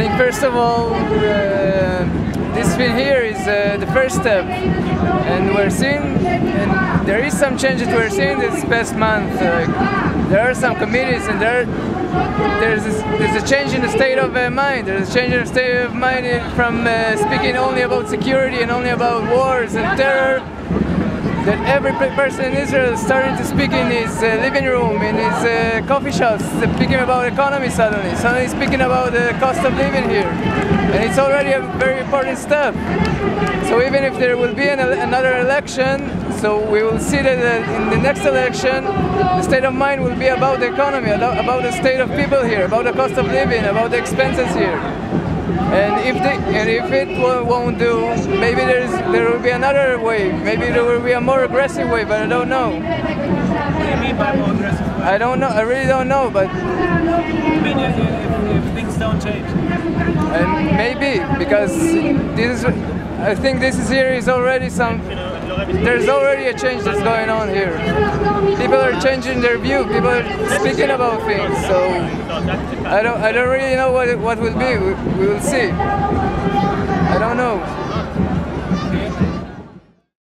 think first of all, uh, this thing here is uh, the first step, and we're seeing, and there is some changes we're seeing this past month. Uh, there are some committees, and there there's a, there's a change in the state of uh, mind. There's a change in the state of mind from uh, speaking only about security and only about wars and terror that every person in Israel is starting to speak in his uh, living room, in his uh, coffee shops, speaking about economy suddenly, suddenly speaking about the cost of living here. And it's already a very important step. So even if there will be an, another election, so we will see that uh, in the next election, the state of mind will be about the economy, about the state of people here, about the cost of living, about the expenses here. And if they, and if it won't do, maybe there's there will be another way. Maybe there will be a more aggressive way, but I don't know. What do you mean by more aggressive? I don't know. I really don't know, but. I mean, if, if, if things don't change. And maybe because this is, I think this is here is already some. There's already a change that's going on here. People are changing their view. People are speaking about things. So I don't. I don't really know what it, what will be. We, we will see. I don't know.